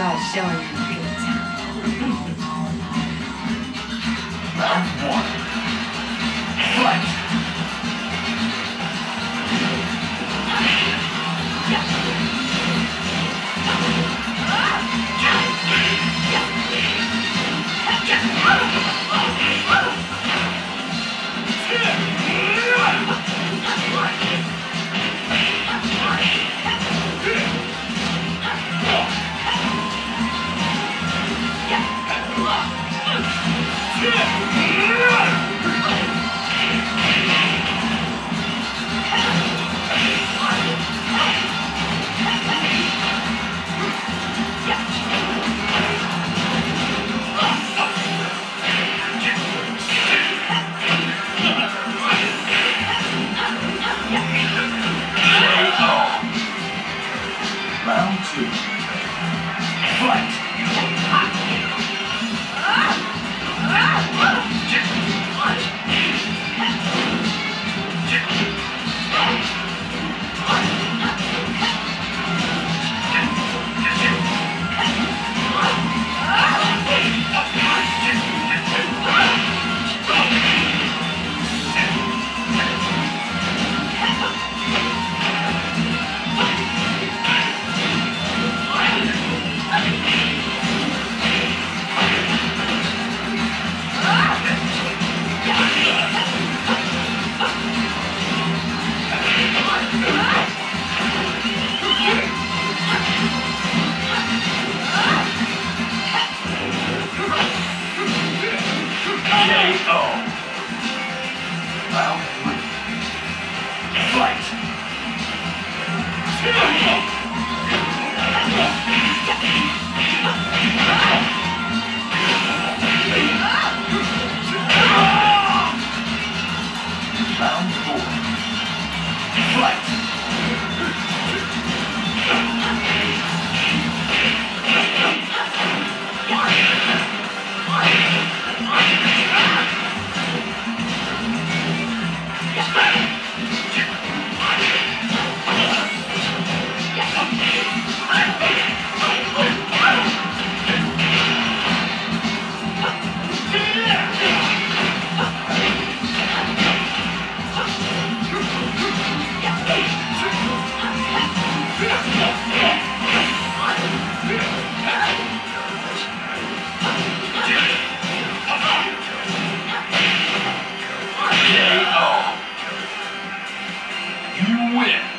大下雨 TKO. Round three. Fight. Round four. Fight. You win.